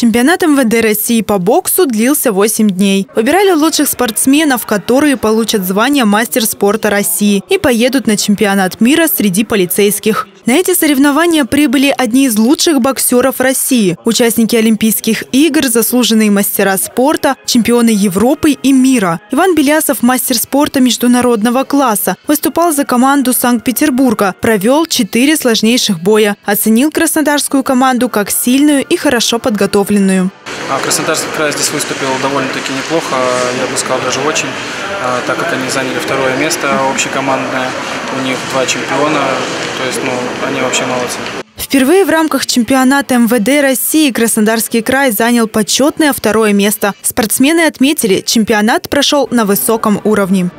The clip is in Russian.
Чемпионат МВД России по боксу длился 8 дней. Выбирали лучших спортсменов, которые получат звание мастер спорта России и поедут на чемпионат мира среди полицейских. На эти соревнования прибыли одни из лучших боксеров России, участники Олимпийских игр, заслуженные мастера спорта, чемпионы Европы и мира. Иван Белясов, мастер спорта международного класса, выступал за команду Санкт-Петербурга, провел четыре сложнейших боя, оценил краснодарскую команду как сильную и хорошо подготовленную. А Краснодарский край здесь выступил довольно-таки неплохо, я бы сказал, даже очень, а, так как они заняли второе место общекомандное, у них два чемпиона, то есть, ну, они вообще молодцы. Впервые в рамках чемпионата МВД России Краснодарский край занял почетное второе место. Спортсмены отметили, чемпионат прошел на высоком уровне.